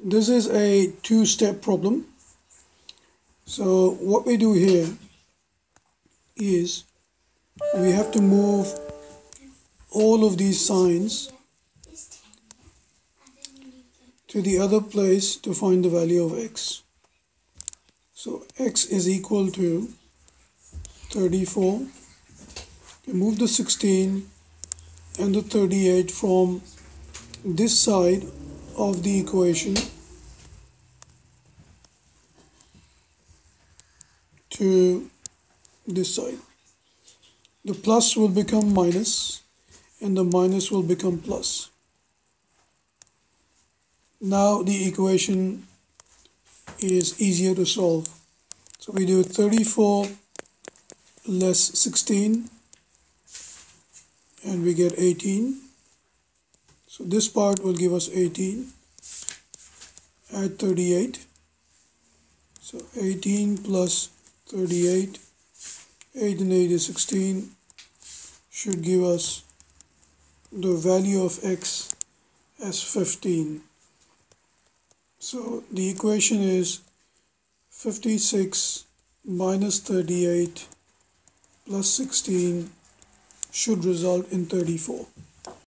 This is a two-step problem. So what we do here is we have to move all of these signs to the other place to find the value of x. So x is equal to 34. We move the 16 and the 38 from this side of the equation to this side. The plus will become minus and the minus will become plus. Now the equation is easier to solve. So we do 34 less 16 and we get 18 so this part will give us 18 add 38 so 18 plus 38 8 and 8 is 16 should give us the value of x as 15 so the equation is 56 minus 38 plus 16 should result in 34